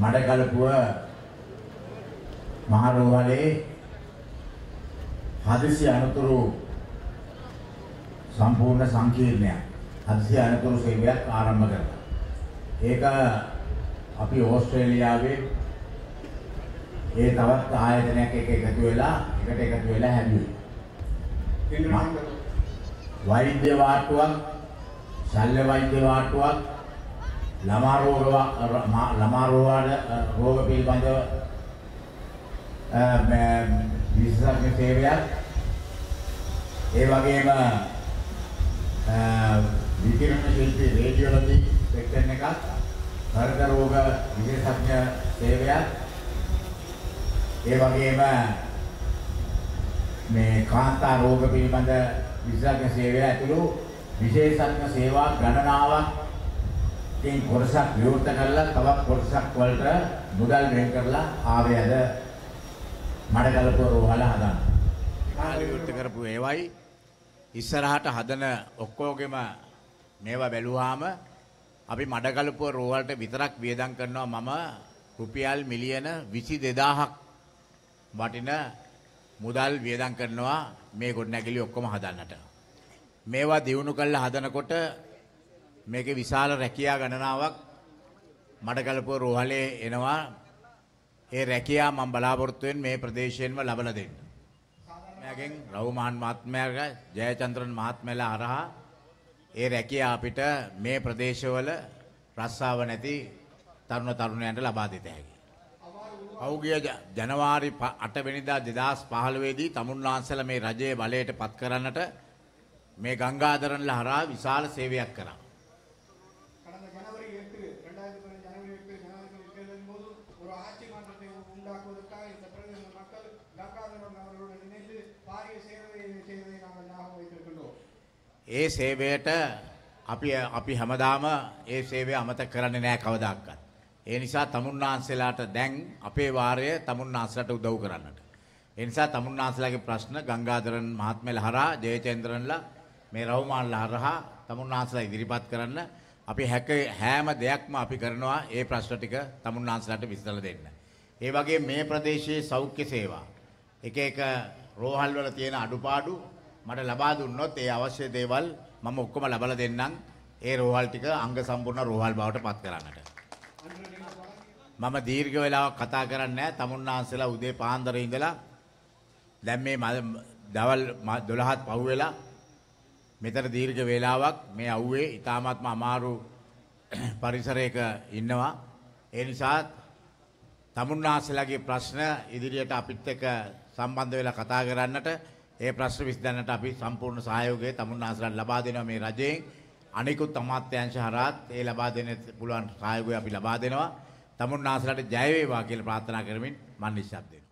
මඩකලපුව මහරෝහලේ හදිසි අනතුරු සම්පූර්ණ සංකීර්ණයක් හදිසි අනතුරු සේවයක් ආරම්භ කරනවා. ඒක අපි ඕස්ට්‍රේලියාවේ ඒ තවත් ආයතනයක් එක්ක එකතු වෙලා එකට එකතු වෙලා හැදුවේ. වෛද්‍ය වාට්ටුවක් ශල්‍ය වෛද්‍ය වාට්ටුවක් ළමා රෝග ළමා රෝග රෝග පිළිබඳව විශේෂඥ සේවයක්. ඒ වගේම විකිරණ ශිල්පී රේඩියෝලොජි සෙක්ෂන් එකක් හෘද රෝග විශේෂඥ සේවයක්. ඒ වගේම මේ කාන්තා රෝග පිළිබඳ විශේෂඥ සේවය ඇතුළු විශේෂඥ සේවා ගණනාවක් කින් කොටසක් විවෘත කරලා තවත් කොටසක් වලට මුදල් වෙන් කරලා ආවේ අද මඩකලපුව රෝහල හදන්න. කාලේ විවෘත කරපු ඒවයි ඉස්සරහට හදන ඔක්කොගෙම මේවා බැලුවාම අපි මඩකලපුව රෝහලට විතරක් වියදම් කරනවා මම රුපියල් මිලියන 22000ක් වටින මුදල් වියදම් කරනවා මේ ගොඩනැගිලි ඔක්කොම හදන්නට. මේවා දියුණු කරලා හදනකොට මේකේ විශාල රැකියා ගණනාවක් මඩකලපුව රෝහලේ එනවා. ඒ රැකියා මම බලාපොරොත්තු වෙන්නේ මේ ප්‍රදේශයෙන්ම ලබලා දෙන්න. මෑගෙන් රවුමහන් මහත්මයාගේ ජයචන්ද්‍රන් මහත්මයාලා අරහා ඒ රැකියා අපිට මේ ප්‍රදේශවල රස්සාව නැති තරුණ තරුණයන්ට ලබා දෙත හැකියි. පෞගිය ජනවාරි 8 වෙනිදා 2015 දී තමුන්නාන්සලා මේ රජයේ බලයට පත් කරන්නට මේ ගංගාදරන්ලා හරහා විශාල සේවයක් කරා. கடந்த ஜனவரி எட்டு ரெண்டாயிரத்தி பதினஞ்சு ஜனவரி எட்டு ஜனாதிபதி தேர்தலின் போது ஒரு ஆட்சி மாற்றத்தை உண்டாக்குவதற்காக இந்த பிரதேச மக்கள் கங்காதரன் அவர்களுடன் இணைந்து பாரிய சேவை செய்வதை நாங்கள் ஞாபகம் வைத்திருக்கின்றோம் ඒ සේවයට අපි අපි හැමදාම ඒ සේවය අමතක කරන්නේ නැහැ කවදාකවත්. ඒ නිසා තමුන්නාන්සලාට දැන් අපේ වාරය තමුන්නාන්සලට උදව් කරන්නට. ඒ නිසා තමුන්නාන්සලාගේ ප්‍රශ්න ගංගාදරන් මහත්මයලා හරහා ජයචන්ද්‍රන්ලා මේ රවුමාන්ලා හරහා තමුන්නාන්සලා ඉදිරිපත් කරන්න අපි හැක හැම දෙයක්ම අපි කරනවා ඒ ප්‍රශ්න ටික තමුන්නාන්සලාට විසඳලා දෙන්න. ඒ වගේ මේ ප්‍රදේශයේ සෞඛ්‍ය සේවා එක එක රෝහල් වල තියෙන අඩුපාඩු මට ලබා දුන්නොත් ඒ අවශ්‍ය දේවල් මම ඔක්කොම ලබලා දෙන්නම් ඒ රෝහල් ටික අංග සම්පූර්ණ රෝහල් බවට පත් කරන්නට. මම දීර්ඝ වෙලාවක් කතා කරන්නේ නැහැ. තමුන්නාන්සලා උදේ පාන්දර ඉඳලා දැන් මේ මද- දවල් 12ත් පහු වෙලා මෙතන දීර්ඝ වේලාවක් මේ අවුවේ ඊ타මාත්ම අමාරු පරිසරයක ඉන්නවා. ඒ නිසා තමුන්නාන්සලාගේ ප්‍රශ්න ඉදිරියට අපිත් එක්ක සම්බන්ධ වෙලා කතා කරන්නට ඒ ප්‍රශ්න විසඳන්නට අපි සම්පූර්ණ සහයෝගය තමුන්නාන්සලාට ලබා දෙනවා මේ රජයෙන්. අනිකුත් අමාත්‍යාංශ හරහාත් ඒ ලබා දෙන්න පුළුවන් සහයෝගය අපි ලබා දෙනවා. තමුන්නාන්සලාට ජය වේවා කියලා ප්‍රාර්ථනා කරමින් මම නිශ්ශබ්ද වෙනවා.